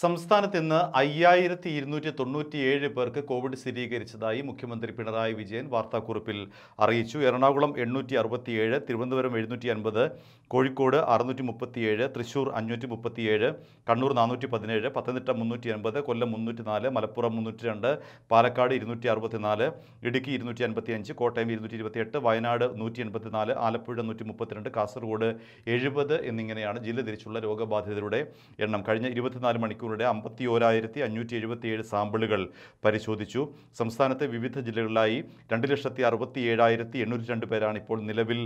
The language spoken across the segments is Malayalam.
സംസ്ഥാനത്ത് ഇന്ന് അയ്യായിരത്തി ഇരുന്നൂറ്റി തൊണ്ണൂറ്റിയേഴ് പേർക്ക് കോവിഡ് സ്ഥിരീകരിച്ചതായി മുഖ്യമന്ത്രി പിണറായി വിജയൻ വാർത്താക്കുറിപ്പിൽ അറിയിച്ചു. എറണാകുളം എണ്ണൂറ്റി അറുപത്തിയേഴ് തിരുവനന്തപുരം എഴുന്നൂറ്റി അൻപത് കോഴിക്കോട് അറുന്നൂറ്റി മുപ്പത്തിയേഴ് തൃശൂർ അഞ്ഞൂറ്റി മുപ്പത്തിയേഴ് കണ്ണൂർ നാനൂറ്റി പതിനേഴ് പത്തനംതിട്ട മുന്നൂറ്റി അൻപത് കൊല്ലം മുന്നൂറ്റി നാല് മലപ്പുറം മുന്നൂറ്റി രണ്ട് പാലക്കാട് ഇരുന്നൂറ്റി അറുപത്തിനാല് ഇടുക്കി ഇരുന്നൂറ്റി അൻപത്തി അഞ്ച് കോട്ടയം ഇരുന്നൂറ്റി ഇരുപത്തിയെട്ട് വയനാട് നൂറ്റി എൺപത്തിനാല് ആലപ്പുഴ നൂറ്റി മുപ്പത്തിരണ്ട് കാസർഗോഡ് എഴുപത് എന്നിങ്ങനെയാണ് ജില്ല തിരിച്ചുള്ള രോഗബാധിതരുടെ എണ്ണം. കഴിഞ്ഞ ഇരുപത്തിനാല് മണിക്കൂറിടെ അമ്പത്തി ഓരായിരത്തി അഞ്ഞൂറ്റി എഴുപത്തിയേഴ് സാമ്പിളുകൾ പരിശോധിച്ചു. സംസ്ഥാനത്തെ വിവിധ ജില്ലകളിലായി രണ്ട് ലക്ഷത്തി അറുപത്തി ഏഴായിരത്തി എണ്ണൂറ്റി രണ്ട് പേരാണ് ഇപ്പോൾ നിലവിൽ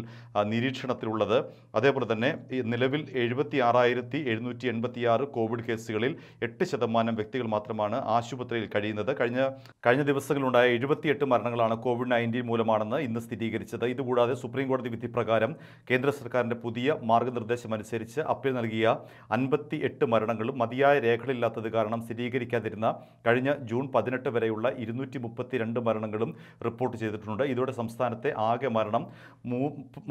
നിരീക്ഷണത്തിലുള്ളത്. അതേപോലെ തന്നെ നിലവിൽ എഴുപത്തി ആറായിരത്തി എഴുന്നൂറ്റി എൺപത്തിയാറ് കോവിഡ് കേസുകളിൽ എട്ട് ശതമാനം വ്യക്തികൾ മാത്രമാണ് ആശുപത്രിയിൽ കഴിയുന്നത്. കഴിഞ്ഞ കഴിഞ്ഞ ദിവസങ്ങളിലുണ്ടായ എഴുപത്തിയെട്ട് മരണങ്ങളാണ് കോവിഡ് നയന്റീൻ മൂലമാണെന്ന് ഇന്ന് സ്ഥിരീകരിച്ചത്. ഇതുകൂടാതെ സുപ്രീം കോടതി വിധി പ്രകാരം കേന്ദ്ര സർക്കാരിന്റെ പുതിയ മാർഗനിർദ്ദേശം അനുസരിച്ച് അപ്പീൽ നൽകിയ അൻപത്തി എട്ട് മരണങ്ങളും മതിയായ രേഖകളില്ലാത്തത് കാരണം സ്ഥിരീകരിക്കാതിരുന്ന കഴിഞ്ഞ ജൂൺ പതിനെട്ട് വരെയുള്ള ഇരുന്നൂറ്റി മുപ്പത്തിരണ്ട് മരണങ്ങളും റിപ്പോർട്ട് ചെയ്തിട്ടുണ്ട്. ഇതോടെ സംസ്ഥാനത്തെ ആകെ മരണം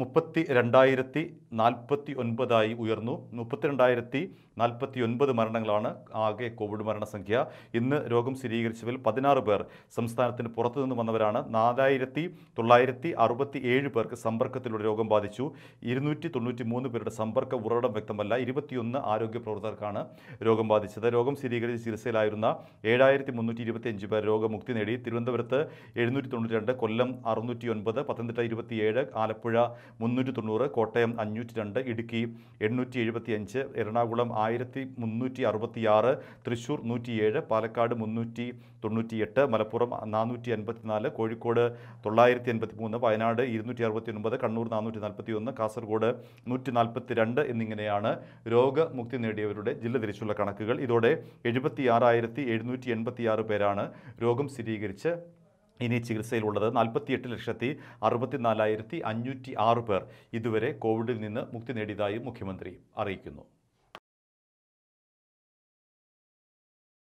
മുപ്പത്തി രണ്ടായിരത്തി നാൽപ്പത്തി ഒൻപതായി ഉയർന്നു. മുപ്പത്തിരണ്ടായിരത്തി നാൽപ്പത്തി ഒൻപത് മരണങ്ങളാണ് ആകെ കോവിഡ് മരണസംഖ്യ. ഇന്ന് രോഗം സ്ഥിരീകരിച്ചവരിൽ പതിനാറ് പേർ സംസ്ഥാനത്തിന് പുറത്തുനിന്ന് വന്നവരാണ്. നാലായിരത്തി തൊള്ളായിരത്തി അറുപത്തി ഏഴ് പേർക്ക് സമ്പർക്കത്തിലൂടെ രോഗം ബാധിച്ചു. ഇരുന്നൂറ്റി തൊണ്ണൂറ്റി മൂന്ന് പേരുടെ സമ്പർക്ക ഉറവിടം വ്യക്തമല്ല. ഇരുപത്തിയൊന്ന് ആരോഗ്യ പ്രവർത്തകർക്കാണ് രോഗം ബാധിച്ചത്. രോഗം സ്ഥിരീകരിച്ച് ചികിത്സയിലായിരുന്ന ഏഴായിരത്തി മുന്നൂറ്റി ഇരുപത്തിയഞ്ച് പേർ രോഗമുക്തി നേടി. തിരുവനന്തപുരത്ത് എഴുന്നൂറ്റി തൊണ്ണൂറ്റി രണ്ട് കൊല്ലം അറുന്നൂറ്റി ഒൻപത് പത്തനംതിട്ട ഇരുപത്തിയേഴ് ആലപ്പുഴ മുന്നൂറ്റി തൊണ്ണൂറ് കോട്ടയം അഞ്ഞൂറ്റി രണ്ട് ഇടുക്കി എണ്ണൂറ്റി എഴുപത്തിയഞ്ച് എറണാകുളം ആയിരത്തി മുന്നൂറ്റി അറുപത്തിയാറ് തൃശ്ശൂർ നൂറ്റിയേഴ് പാലക്കാട് മുന്നൂറ്റി തൊണ്ണൂറ്റിയെട്ട് മലപ്പുറം നാനൂറ്റി അൻപത്തിനാല് കോഴിക്കോട് തൊള്ളായിരത്തി എൺപത്തി മൂന്ന് വയനാട് ഇരുന്നൂറ്റി അറുപത്തി ഒൻപത് കണ്ണൂർ നാനൂറ്റി നാൽപ്പത്തി ഒന്ന് കാസർഗോഡ് നൂറ്റി നാൽപ്പത്തി രണ്ട് എന്നിങ്ങനെയാണ് രോഗമുക്തി നേടിയവരുടെ ജില്ല തിരിച്ചുള്ള കണക്കുകൾ. ഇതോടെ എഴുപത്തി ആറായിരത്തി എഴുന്നൂറ്റി എൺപത്തിയാറ് പേരാണ് രോഗം സ്ഥിരീകരിച്ച് ഇനി ചികിത്സയിലുള്ളത്. നാൽപ്പത്തിയെട്ട് ലക്ഷത്തി അറുപത്തിനാലായിരത്തി അഞ്ഞൂറ്റി ആറ് പേർ ഇതുവരെ കോവിഡിൽ നിന്ന് മുക്തി നേടിയതായും മുഖ്യമന്ത്രി അറിയിക്കുന്നു.